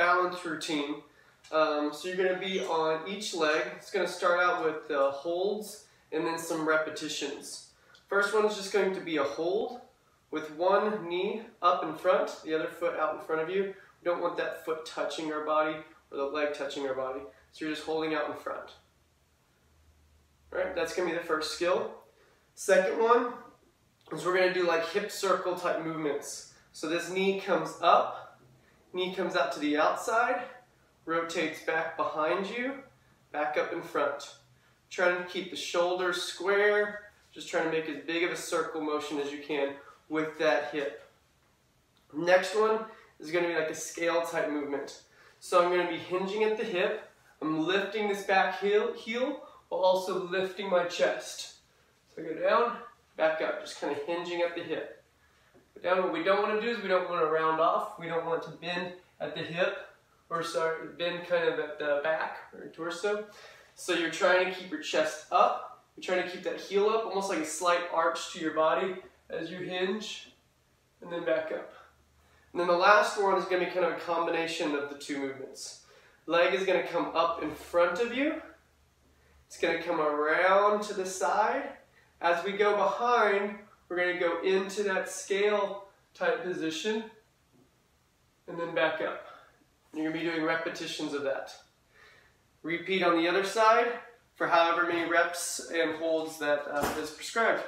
balance routine. Um, so you're going to be on each leg. It's going to start out with the holds and then some repetitions. First one is just going to be a hold with one knee up in front, the other foot out in front of you. We don't want that foot touching our body or the leg touching our body. So you're just holding out in front. All right, that's going to be the first skill. Second one is we're going to do like hip circle type movements. So this knee comes up, knee comes out to the outside, rotates back behind you, back up in front. Trying to keep the shoulders square, just trying to make as big of a circle motion as you can with that hip. Next one is going to be like a scale type movement. So I'm going to be hinging at the hip, I'm lifting this back heel, heel while also lifting my chest. So I go down, back up, just kind of hinging at the hip. Down, what we don't want to do is we don't want to round off, we don't want to bend at the hip, or sorry, bend kind of at the back or torso. So you're trying to keep your chest up, you're trying to keep that heel up, almost like a slight arch to your body as you hinge, and then back up. And then the last one is going to be kind of a combination of the two movements. Leg is going to come up in front of you. It's going to come around to the side. As we go behind, we're going to go into that scale type position and then back up. You're going to be doing repetitions of that. Repeat on the other side for however many reps and holds that uh, is prescribed.